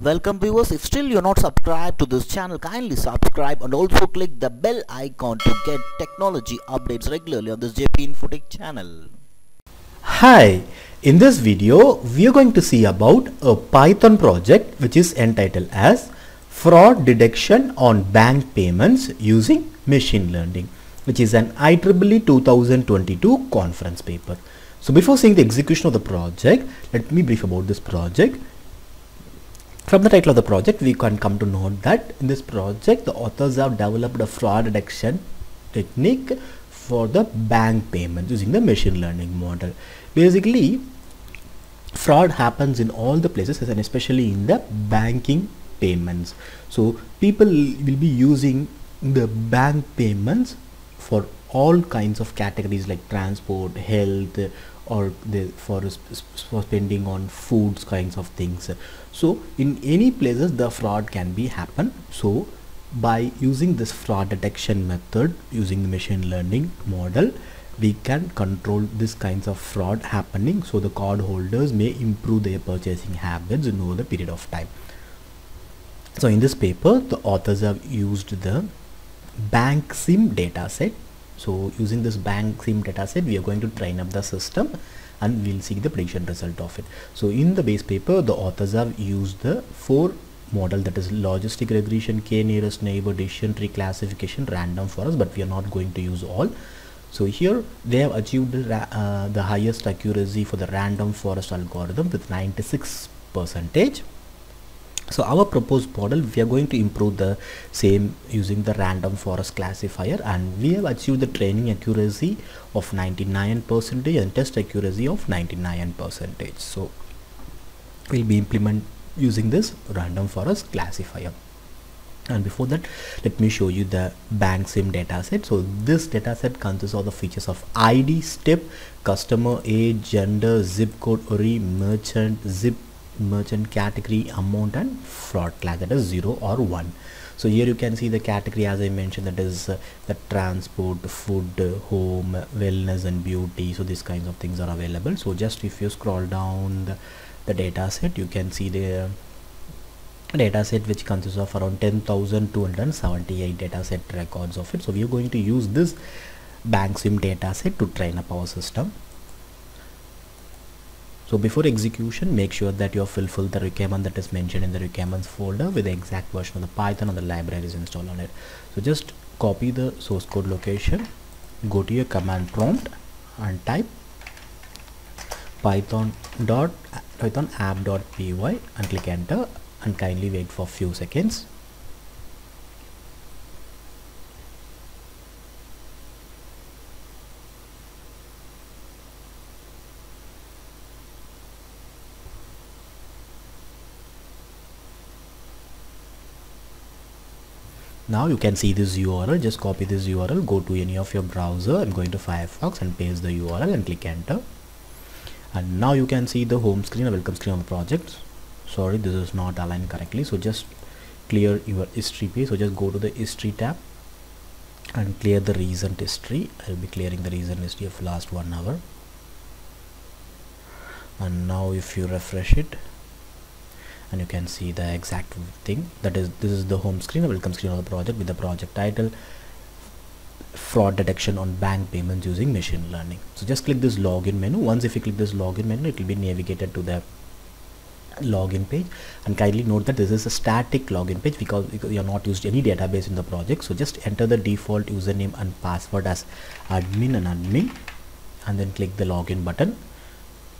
Welcome viewers, if still you're not subscribed to this channel, kindly subscribe and also click the bell icon to get technology updates regularly on this JP Infotech channel. Hi, in this video we are going to see about a Python project which is entitled as Fraud Detection on Bank Payments using Machine Learning which is an IEEE 2022 conference paper. So before seeing the execution of the project, let me brief about this project. From the title of the project, we can come to know that in this project, the authors have developed a fraud detection technique for the bank payments using the machine learning model. Basically, fraud happens in all the places and especially in the banking payments. So people will be using the bank payments for all kinds of categories like transport, health, or the for for spending on foods kinds of things. So in any places the fraud can be happen. So by using this fraud detection method using the machine learning model we can control this kinds of fraud happening. So the card holders may improve their purchasing habits in over the period of time. So in this paper the authors have used the Banksim dataset so using this Banksim dataset we are going to train up the system and we'll see the prediction result of it. So in the base paper the authors have used the four model that is logistic regression k nearest neighbor decision tree classification random forest but we are not going to use all. So here they have achieved uh, the highest accuracy for the random forest algorithm with 96 percentage so our proposed model we are going to improve the same using the random forest classifier and we have achieved the training accuracy of 99 percentage and test accuracy of 99 percentage. So we'll be implement using this random forest classifier. And before that let me show you the Banksim dataset. So this dataset consists of the features of id step customer age gender zip code ori merchant zip merchant category amount and fraud class that is 0 or 1 so here you can see the category as i mentioned that is uh, the transport food home wellness and beauty. So these kinds of things are available. So just if you scroll down the, the data set you can see the data set which consists of around 10,278 data set records of it. So we are going to use this Banksim data set to train up our system so before execution make sure that you fulfill the requirement that is mentioned in the requirements folder with the exact version of the python and the libraries installed on it. So just copy the source code location go to your command prompt and type python dot python app dot py and click enter and kindly wait for few seconds now you can see this url just copy this url go to any of your browser. I'm going to firefox and paste the url and click enter. And now you can see the home screen a welcome screen on the project. Sorry this is not aligned correctly. So just clear your history page. So just go to the history tab and clear the recent history. I'll be clearing the recent history of last one hour. And now if you refresh it and you can see the exact thing. That is this is the home screen. Welcome screen of the project with the project title fraud detection on bank payments using machine learning. So just click this login menu. Once if you click this login menu it will be navigated to the login page. And kindly note that this is a static login page because, because you are not used any database in the project. So just enter the default username and password as admin and admin. And then click the login button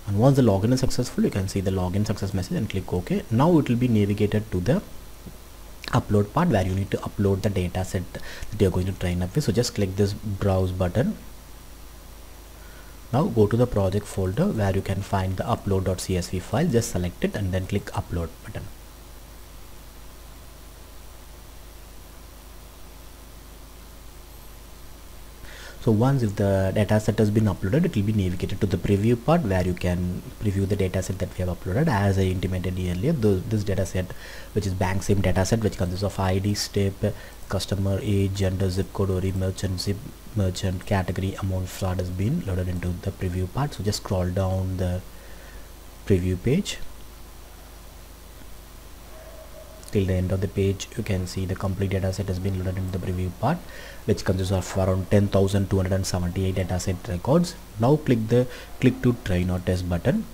and once the login is successful you can see the login success message and click ok. Now it will be navigated to the upload part where you need to upload the data set that you're going to train up with. So just click this browse button. Now go to the project folder where you can find the upload.csv file. Just select it and then click upload button so once if the dataset has been uploaded it will be navigated to the preview part where you can preview the dataset that we have uploaded. As I intimated earlier this dataset which is Banksim dataset which consists of ID step customer age gender zip code or merchant zip merchant category amount fraud has been loaded into the preview part. So just scroll down the preview page till the end of the page you can see the complete data set has been loaded into the preview part which consists of around 10,278 data set records. Now click the click to train or test button.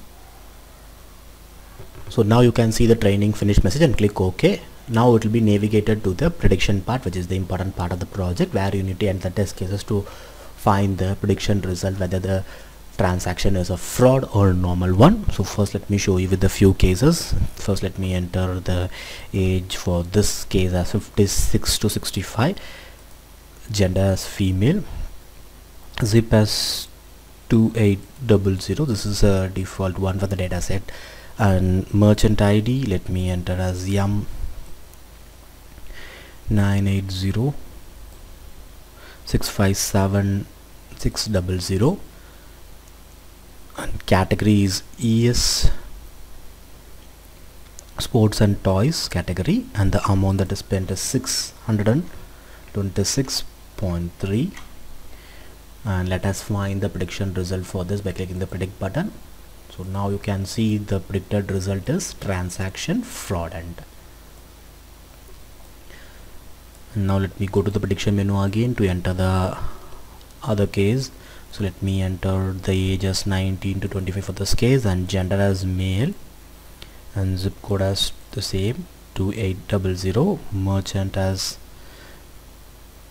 So now you can see the training finished message and click ok. Now it will be navigated to the prediction part which is the important part of the project where you need to enter test cases to find the prediction result whether the transaction is a fraud or normal one. So first let me show you with a few cases. First let me enter the age for this case as 56 to 65 gender as female. Zip as 2800 this is a default one for the data set. And merchant id let me enter as yum 980 657 600 and category is ES sports and toys category and the amount that is spent is 626.3 and let us find the prediction result for this by clicking the predict button. So now you can see the predicted result is transaction fraudulent and. Now let me go to the prediction menu again to enter the other case so let me enter the age as 19 to 25 for this case and gender as male and zip code as the same 2800 merchant as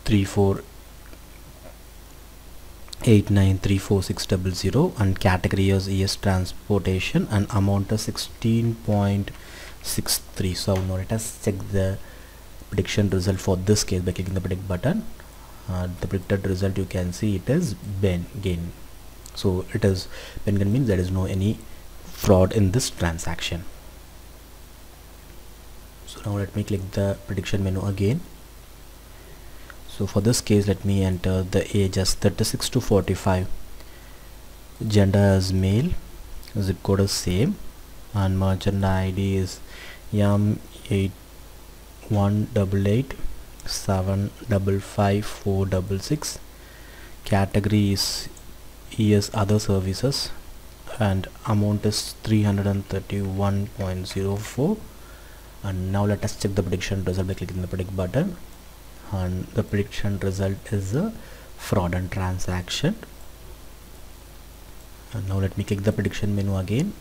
348934600 and category as ES transportation and amount is 16.63 so now let us check the prediction result for this case by clicking the predict button uh, the predicted result you can see it is ben gain. So it is benign means there is no any fraud in this transaction. So now let me click the prediction menu again. So for this case let me enter the age as 36 to 45 gender as male. Zip code is same. And merchant id is yum 8188 seven double five four double six. Category is ES other services and amount is 331.04 and now let us check the prediction result by clicking the predict button. And the prediction result is a fraud and transaction. And now let me click the prediction menu again.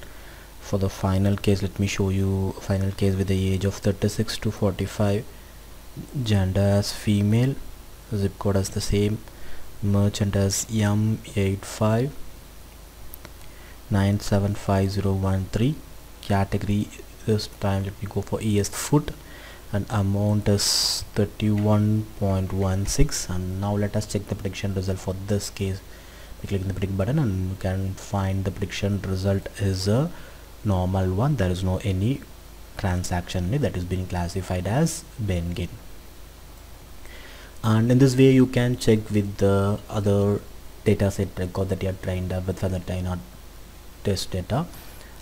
For the final case let me show you final case with the age of 36 to 45 gender as female zip code as the same merchant as yum 85 975013 category this time let me go for es food and amount is 31.16 and now let us check the prediction result for this case. By clicking the predict button and you can find the prediction result is a normal one there is no any transaction that is being classified as benign and in this way you can check with the other dataset record that you are trained up with for the train test data.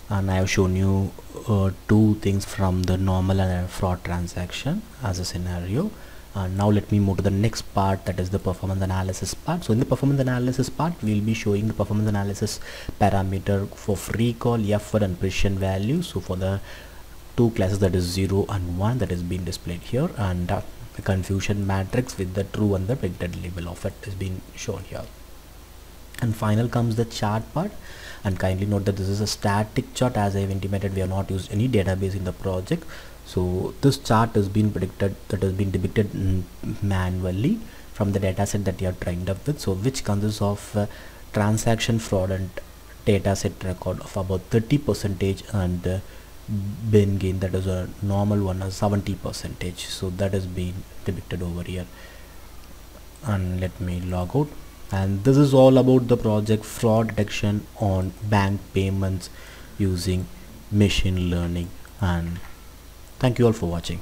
And I have shown you uh, two things from the normal and fraud transaction as a scenario. And now let me move to the next part that is the performance analysis part. So in the performance analysis part we'll be showing the performance analysis parameter for recall f1 and precision value. So for the two classes that is 0 and 1 that is being displayed here. And uh, the confusion matrix with the true and the predicted label of it is being shown here. And final comes the chart part. And kindly note that this is a static chart. As I have intimated we have not used any database in the project. So this chart has been predicted that has been depicted manually from the dataset that you are trained up with. So which consists of uh, transaction fraud and dataset record of about 30 percentage and uh, benign that is a normal one a 70 percentage. So that is being depicted over here. And let me log out. And this is all about the project fraud detection on bank payments using machine learning. And thank you all for watching